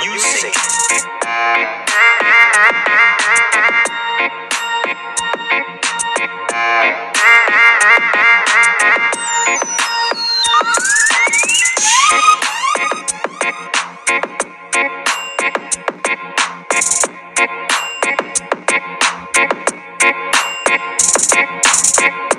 Music. Peace.